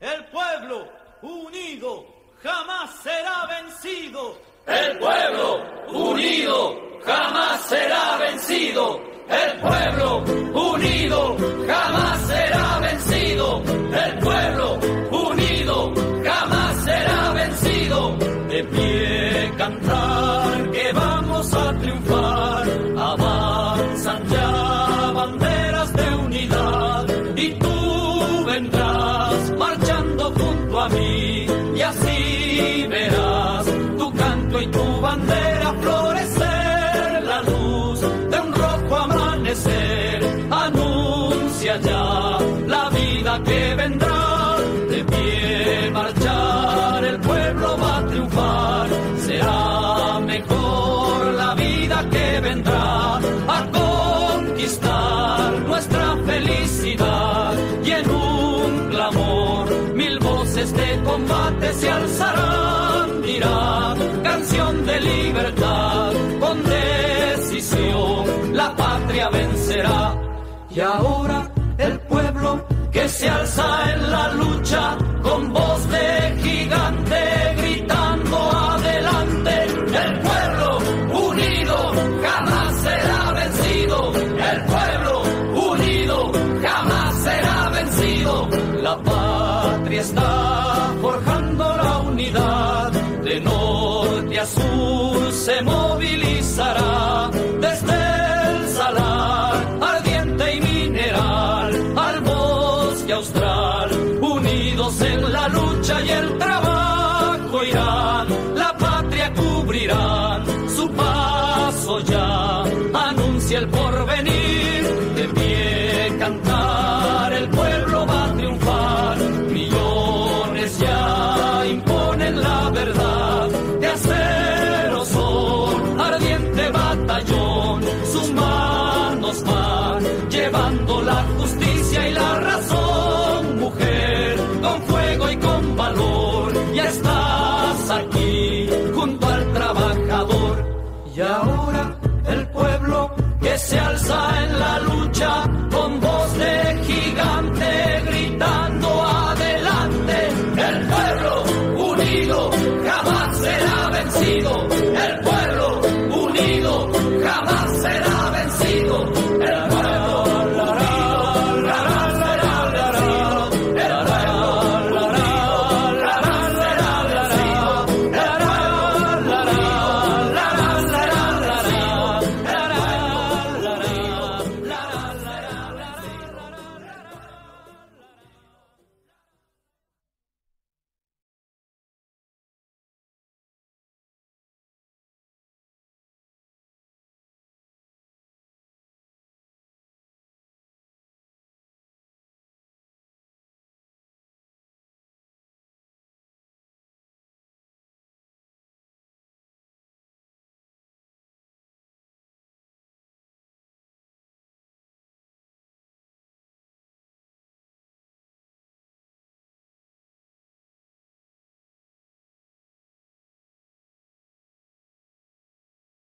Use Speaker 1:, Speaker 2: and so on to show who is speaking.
Speaker 1: El pueblo unido jamás será vencido. El pueblo unido jamás será vencido. El pueblo unido jamás será vencido. El pueblo unido jamás será vencido. De pie cantar que vamos a triunfar. Y tu bandera florecer la luz de un rojo amanecer. Anuncia ya la vida que vendrá de pie marchar el pueblo va a triunfar. Será mejor la vida que vendrá a conquistar nuestra felicidad. Y en un clamor mil voces de combate se alzarán vencerá. Y ahora el pueblo que se alza en la lucha con voz de gigante gritando adelante el pueblo unido jamás será vencido. El pueblo unido jamás será vencido. La patria está forjando la unidad. De norte a sur se movilizará de pie cantar, el pueblo va a triunfar, millones ya imponen la verdad, de acero son, ardiente batallón, sus manos van llevando la justicia y la razón, mujer, con fuego y con valor, ya estás aquí junto al trabajador. Y ahora